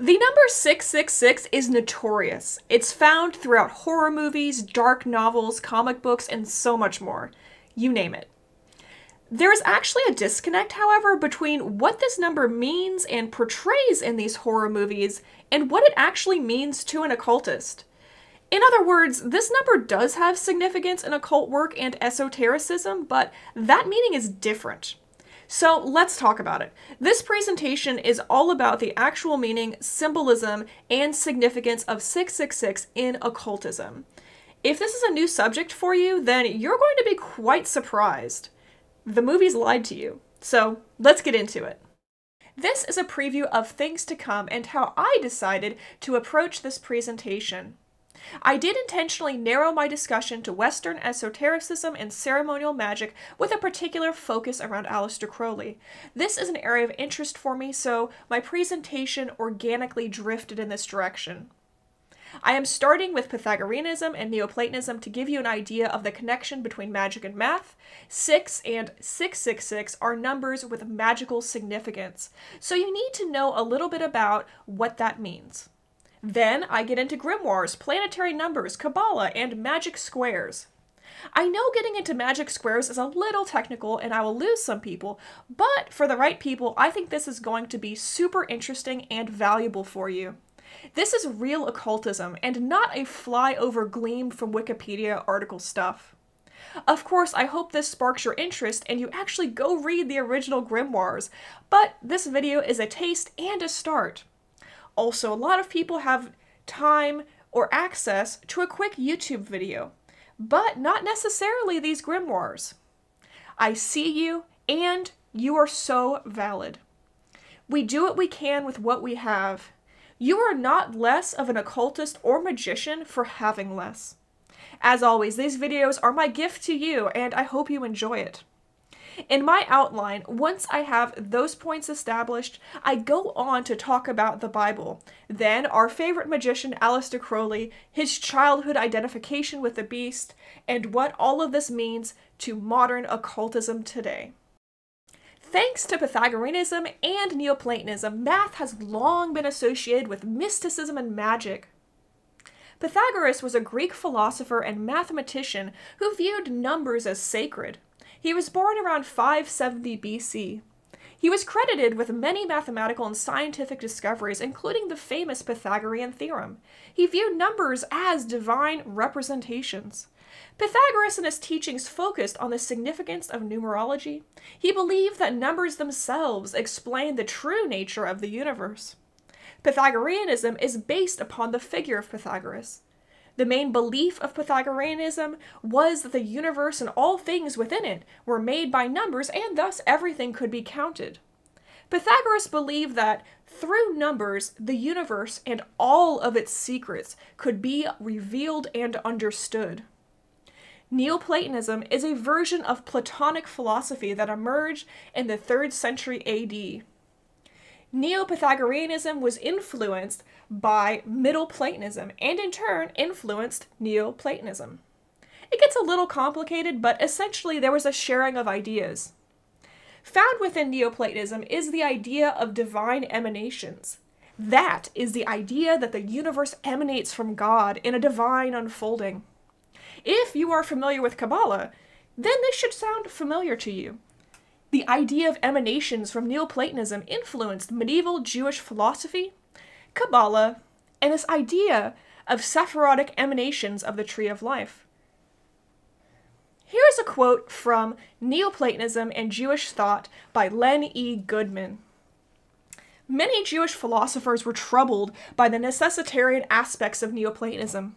The number 666 is notorious. It's found throughout horror movies, dark novels, comic books, and so much more. You name it. There is actually a disconnect, however, between what this number means and portrays in these horror movies and what it actually means to an occultist. In other words, this number does have significance in occult work and esotericism, but that meaning is different. So let's talk about it. This presentation is all about the actual meaning, symbolism, and significance of 666 in occultism. If this is a new subject for you, then you're going to be quite surprised. The movies lied to you. So let's get into it. This is a preview of things to come and how I decided to approach this presentation. I did intentionally narrow my discussion to Western esotericism and ceremonial magic with a particular focus around Aleister Crowley. This is an area of interest for me, so my presentation organically drifted in this direction. I am starting with Pythagoreanism and Neoplatonism to give you an idea of the connection between magic and math. 6 and 666 are numbers with magical significance, so you need to know a little bit about what that means. Then I get into grimoires, planetary numbers, Kabbalah, and magic squares. I know getting into magic squares is a little technical and I will lose some people, but for the right people, I think this is going to be super interesting and valuable for you. This is real occultism and not a flyover gleam from Wikipedia article stuff. Of course, I hope this sparks your interest and you actually go read the original grimoires, but this video is a taste and a start. Also, a lot of people have time or access to a quick YouTube video, but not necessarily these grimoires. I see you, and you are so valid. We do what we can with what we have. You are not less of an occultist or magician for having less. As always, these videos are my gift to you, and I hope you enjoy it. In my outline, once I have those points established, I go on to talk about the Bible. Then, our favorite magician, Aleister Crowley, his childhood identification with the beast, and what all of this means to modern occultism today. Thanks to Pythagoreanism and Neoplatonism, math has long been associated with mysticism and magic. Pythagoras was a Greek philosopher and mathematician who viewed numbers as sacred. He was born around 570 BC. He was credited with many mathematical and scientific discoveries, including the famous Pythagorean theorem. He viewed numbers as divine representations. Pythagoras and his teachings focused on the significance of numerology. He believed that numbers themselves explain the true nature of the universe. Pythagoreanism is based upon the figure of Pythagoras. The main belief of Pythagoreanism was that the universe and all things within it were made by numbers and thus everything could be counted. Pythagoras believed that through numbers, the universe and all of its secrets could be revealed and understood. Neoplatonism is a version of Platonic philosophy that emerged in the 3rd century AD. Neo Pythagoreanism was influenced by Middle Platonism and in turn influenced Neoplatonism. It gets a little complicated, but essentially there was a sharing of ideas. Found within Neoplatonism is the idea of divine emanations. That is the idea that the universe emanates from God in a divine unfolding. If you are familiar with Kabbalah, then this should sound familiar to you. The idea of emanations from Neoplatonism influenced medieval Jewish philosophy, Kabbalah, and this idea of Sephirotic emanations of the Tree of Life. Here is a quote from Neoplatonism and Jewish Thought by Lenn E. Goodman. Many Jewish philosophers were troubled by the necessitarian aspects of Neoplatonism.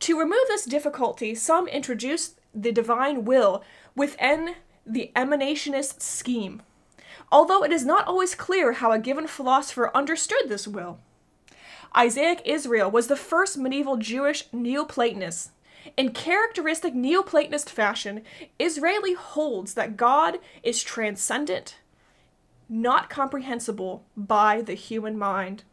To remove this difficulty, some introduced the divine will within the emanationist scheme, although it is not always clear how a given philosopher understood this will. Isaac Israel was the first medieval Jewish Neoplatonist. In characteristic Neoplatonist fashion, Israeli holds that God is transcendent, not comprehensible by the human mind.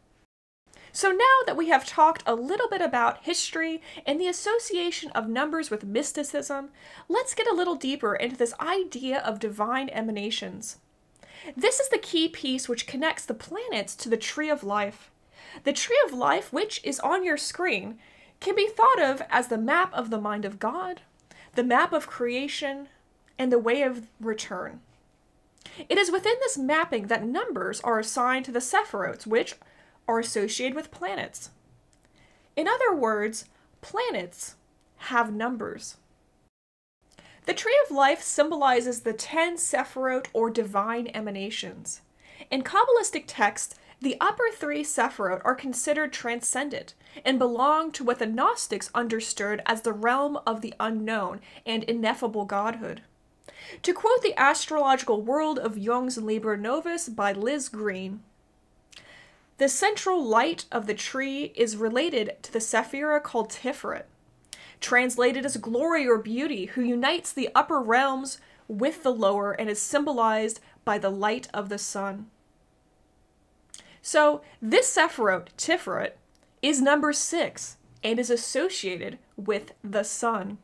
So now that we have talked a little bit about history and the association of numbers with mysticism, let's get a little deeper into this idea of divine emanations. This is the key piece which connects the planets to the tree of life. the Tree of Life, which is on your screen, can be thought of as the map of the mind of God, the map of creation, and the way of return. It is within this mapping that numbers are assigned to the Sephirotes, which are associated with planets. In other words, planets have numbers. The Tree of Life symbolizes the ten Sephirot or divine emanations. In Kabbalistic texts, the upper three Sephirot are considered transcendent and belong to what the Gnostics understood as the realm of the unknown and ineffable godhood. To quote the astrological world of Jung's Liber Novus by Liz Greene, the central light of the tree is related to the Sephira called Tiferet, translated as glory or beauty, who unites the upper realms with the lower and is symbolized by the light of the sun. So, this Sephirot, Tiferet, is number six and is associated with the sun.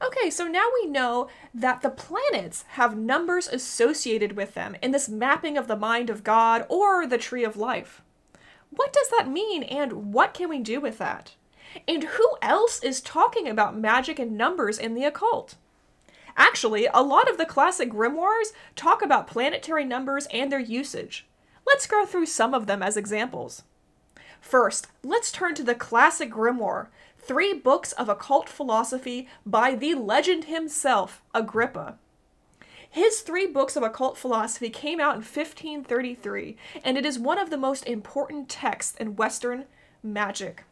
Okay, so now we know that the planets have numbers associated with them in this mapping of the mind of God or the tree of life. What does that mean and what can we do with that? And who else is talking about magic and numbers in the occult? Actually, a lot of the classic grimoires talk about planetary numbers and their usage. Let's go through some of them as examples. First, let's turn to the classic grimoire, three books of occult philosophy by the legend himself, Agrippa. His three books of occult philosophy came out in 1533, and it is one of the most important texts in Western magic.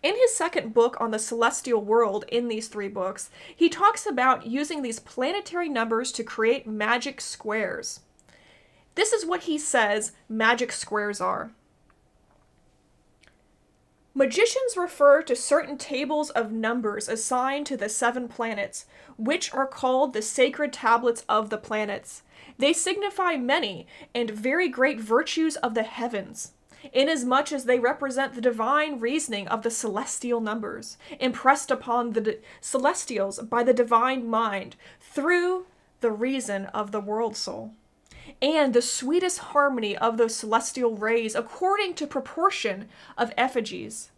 In his second book on the celestial world, in these three books, he talks about using these planetary numbers to create magic squares. This is what he says magic squares are. Magicians refer to certain tables of numbers assigned to the seven planets, which are called the sacred tablets of the planets. They signify many and very great virtues of the heavens, inasmuch as they represent the divine reasoning of the celestial numbers, impressed upon the celestials by the divine mind through the reason of the world soul and the sweetest harmony of those celestial rays according to proportion of effigies,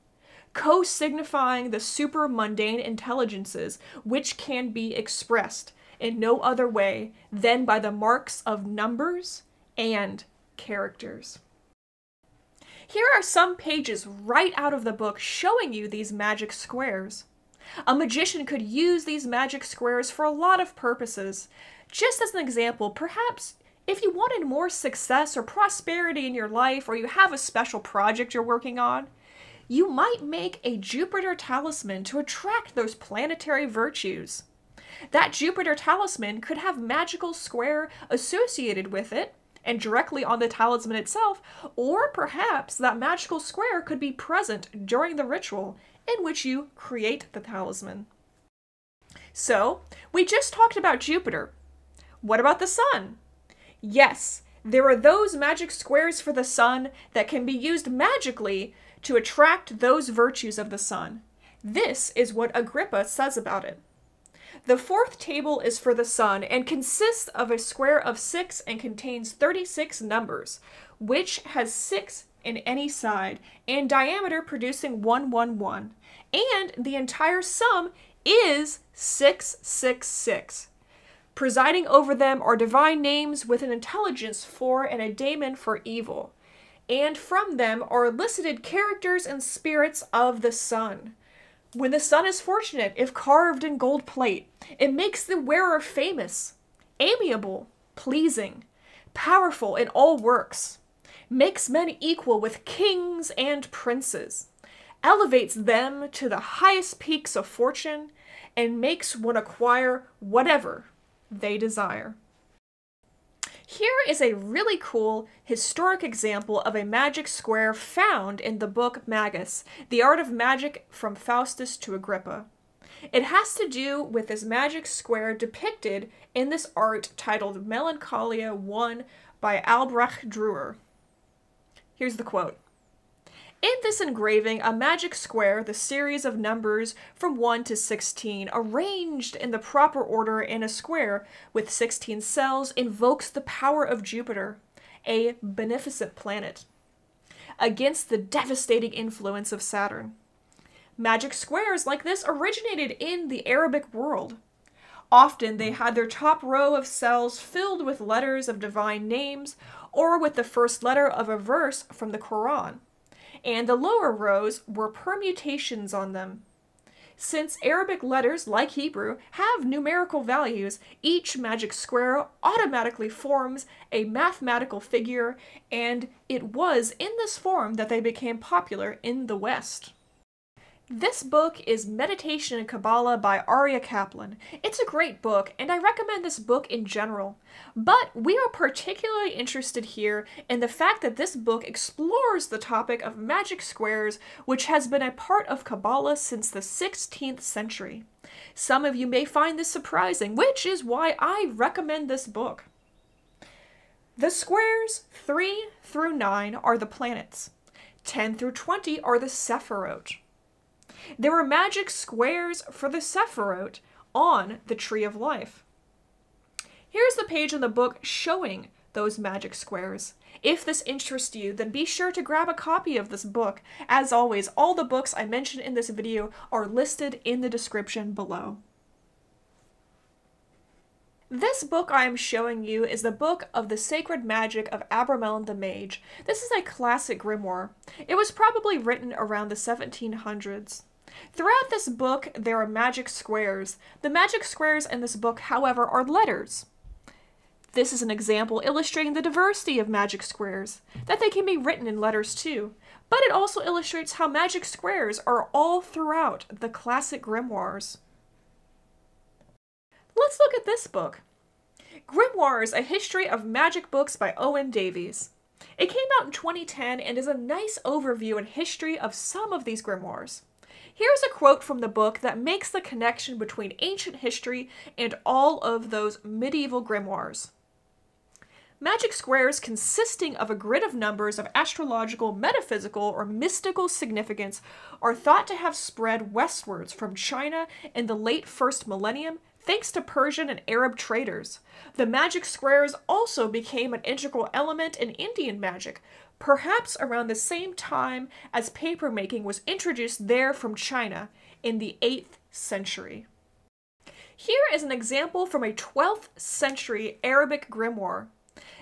co signifying the super mundane intelligences which can be expressed in no other way than by the marks of numbers and characters. Here are some pages right out of the book showing you these magic squares. A magician could use these magic squares for a lot of purposes. Just as an example, perhaps if you wanted more success or prosperity in your life, or you have a special project you're working on, you might make a Jupiter talisman to attract those planetary virtues. That Jupiter talisman could have magical square associated with it and directly on the talisman itself, or perhaps that magical square could be present during the ritual in which you create the talisman. So, we just talked about Jupiter. What about the sun? Yes, there are those magic squares for the sun that can be used magically to attract those virtues of the sun. This is what Agrippa says about it. The fourth table is for the sun and consists of a square of 6 and contains 36 numbers, which has 6 in any side and diameter producing 111, and the entire sum is 666. Presiding over them are divine names with an intelligence for and a daemon for evil. And from them are elicited characters and spirits of the sun. When the sun is fortunate, if carved in gold plate, it makes the wearer famous, amiable, pleasing, powerful in all works, makes men equal with kings and princes, elevates them to the highest peaks of fortune, and makes one acquire whatever they desire. Here is a really cool historic example of a magic square found in the book Magus, The Art of Magic from Faustus to Agrippa. It has to do with this magic square depicted in this art titled Melancholia 1 by Albrecht Dürer. Here's the quote in this engraving, a magic square, the series of numbers from 1 to 16, arranged in the proper order in a square with 16 cells, invokes the power of Jupiter, a beneficent planet. against the devastating influence of Saturn. Magic squares like this originated in the Arabic world. Often they had their top row of cells filled with letters of divine names or with the first letter of a verse from the Quran, and the lower rows were permutations on them. Since Arabic letters, like Hebrew, have numerical values, each magic square automatically forms a mathematical figure, and it was in this form that they became popular in the West. This book is Meditation and Kabbalah by Aryeh Kaplan. It's a great book, and I recommend this book in general. But we are particularly interested here in the fact that this book explores the topic of magic squares, which has been a part of Kabbalah since the 16th century. Some of you may find this surprising, which is why I recommend this book. The squares 3 through 9 are the planets. 10 through 20 are the Sephirot. There were magic squares for the Sephiroth on the Tree of Life. Here's the page in the book showing those magic squares. If this interests you, then be sure to grab a copy of this book. As always, all the books I mentioned in this video are listed in the description below. This book I am showing you is the Book of the Sacred Magic of Abramelin the Mage. This is a classic grimoire. It was probably written around the 1700s. Throughout this book, there are magic squares. The magic squares in this book, however, are letters. This is an example illustrating the diversity of magic squares, that they can be written in letters too. But it also illustrates how magic squares are all throughout the classic grimoires. Let's look at this book. Grimoires, A History of Magic Books by Owen Davies. It came out in 2010 and is a nice overview and history of some of these grimoires. Here's a quote from the book that makes the connection between ancient history and all of those medieval grimoires. Magic squares consisting of a grid of numbers of astrological, metaphysical, or mystical significance are thought to have spread westwards from China in the late first millennium thanks to Persian and Arab traders. The magic squares also became an integral element in Indian magic, perhaps around the same time as papermaking was introduced there from China in the 8th century. Here is an example from a 12th century Arabic grimoire.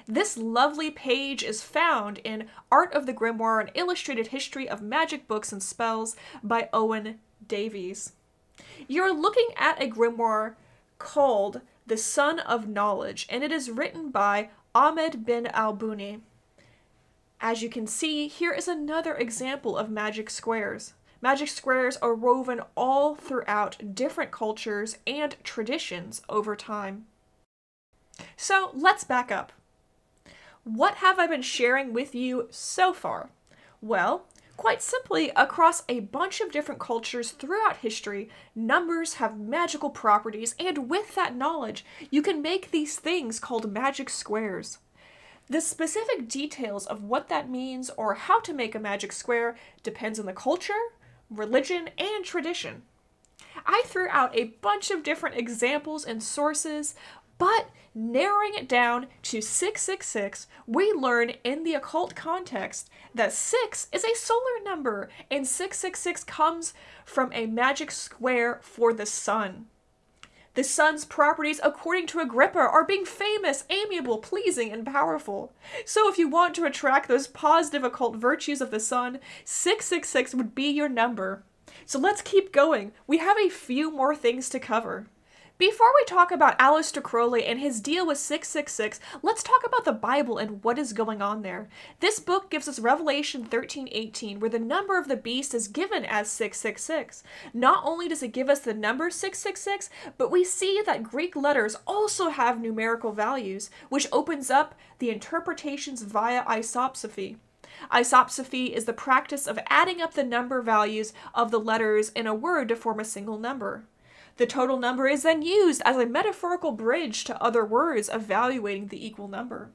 This lovely page is found in Art of the Grimoire, an illustrated history of magic books and spells by Owen Davies. You're looking at a grimoire called The Sun of Knowledge, and it is written by Ahmed bin Albuni. As you can see, here is another example of magic squares. Magic squares are woven all throughout different cultures and traditions over time. So let's back up. What have I been sharing with you so far? Well, quite simply, across a bunch of different cultures throughout history, numbers have magical properties, and with that knowledge, you can make these things called magic squares. The specific details of what that means or how to make a magic square depends on the culture, religion, and tradition. I threw out a bunch of different examples and sources, but narrowing it down to 666, we learn in the occult context that 6 is a solar number, and 666 comes from a magic square for the sun. The sun's properties, according to Agrippa, are being famous, amiable, pleasing, and powerful. So if you want to attract those positive occult virtues of the sun, 666 would be your number. So let's keep going. We have a few more things to cover. Before we talk about Aleister Crowley and his deal with 666, let's talk about the Bible and what is going on there. This book gives us Revelation 13:18 where the number of the beast is given as 666. Not only does it give us the number 666, but we see that Greek letters also have numerical values, which opens up the interpretations via isopsephy. Isopsephy is the practice of adding up the number values of the letters in a word to form a single number. The total number is then used as a metaphorical bridge to other words evaluating the equal number.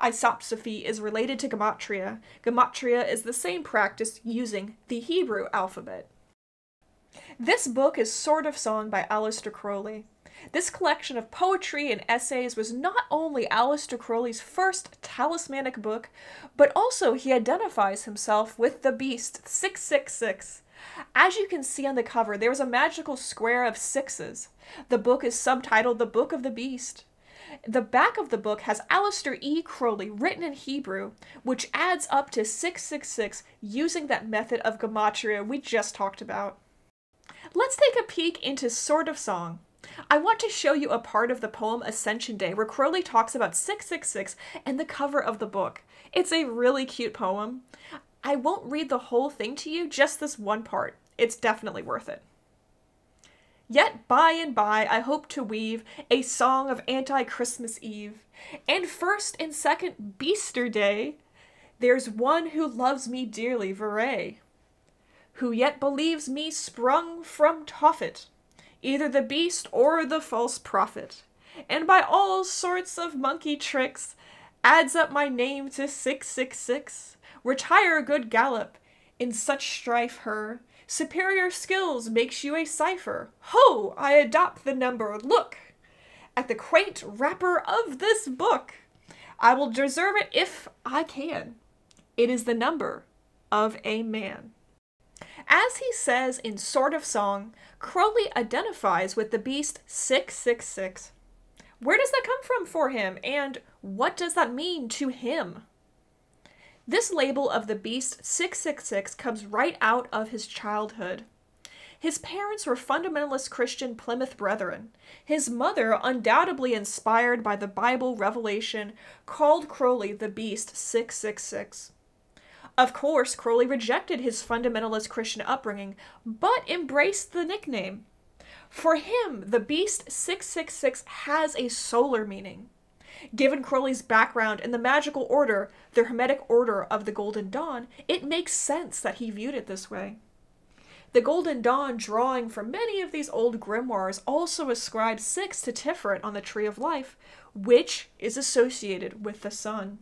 Isopsephy is related to gematria. Gematria is the same practice using the Hebrew alphabet. This book is Sword of Song by Aleister Crowley. This collection of poetry and essays was not only Aleister Crowley's first talismanic book, but also he identifies himself with the beast 666. As you can see on the cover, there is a magical square of sixes. The book is subtitled The Book of the Beast. The back of the book has Aleister E. Crowley written in Hebrew, which adds up to 666 using that method of gematria we just talked about. Let's take a peek into Sword of Song. I want to show you a part of the poem Ascension Day where Crowley talks about 666 and the cover of the book. It's a really cute poem. I won't read the whole thing to you, just this one part. It's definitely worth it. Yet by and by I hope to weave a song of anti Christmas Eve. And first and second Beaster Day, there's one who loves me dearly, Veray, who yet believes me sprung from Tophet, either the beast or the false prophet, and by all sorts of monkey tricks adds up my name to 666. Retire, a good Gallop, in such strife her Superior skills makes you a cipher. Ho! I adopt the number. Look at the quaint wrapper of this book. I will deserve it if I can. It is the number of a man. As he says in Sword of Song, Crowley identifies with the beast 666. Where does that come from for him, and what does that mean to him? This label of the Beast 666 comes right out of his childhood. His parents were fundamentalist Christian Plymouth Brethren. His mother, undoubtedly inspired by the Bible revelation, called Crowley the Beast 666. Of course, Crowley rejected his fundamentalist Christian upbringing, but embraced the nickname. For him, the Beast 666 has a solar meaning. Given Crowley's background in the magical order, the Hermetic Order of the Golden Dawn, it makes sense that he viewed it this way. The Golden Dawn, drawing from many of these old grimoires, also ascribes six to Tiferet on the Tree of Life, which is associated with the sun.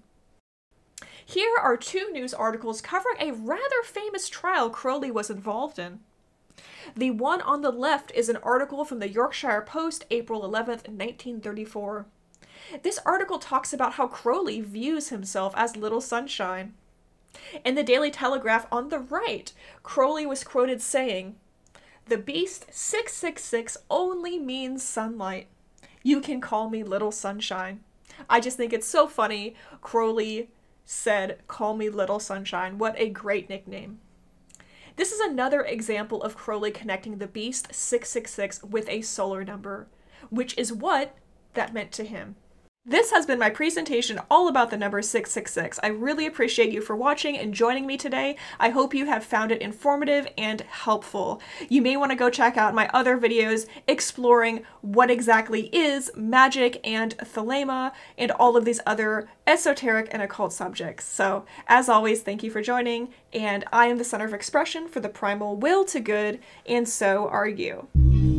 Here are two news articles covering a rather famous trial Crowley was involved in. The one on the left is an article from the Yorkshire Post, April 11th, 1934. This article talks about how Crowley views himself as Little Sunshine. In the Daily Telegraph on the right, Crowley was quoted saying, The beast 666 only means sunlight. You can call me Little Sunshine. I just think it's so funny. Crowley said, Call me Little Sunshine. What a great nickname. This is another example of Crowley connecting the beast 666 with a solar number, which is what that meant to him. This has been my presentation all about the number 666. I really appreciate you for watching and joining me today. I hope you have found it informative and helpful. You may want to go check out my other videos exploring what exactly is magic and thelema and all of these other esoteric and occult subjects. So, as always, thank you for joining, and I am the center of expression for the primal will to good, and so are you.